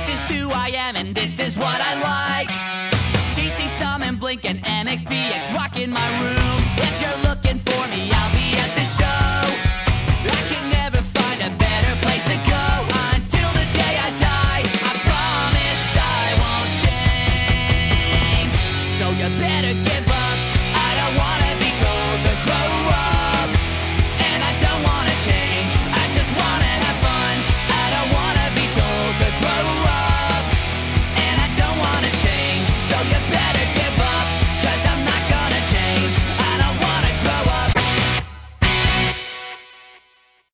This is who I am and this is what I like. GC Sum Blink and MXPX rock in my room. If you're looking for me, I'll be at the show. I can never find a better place to go until the day I die. I promise I won't change. So you better give up.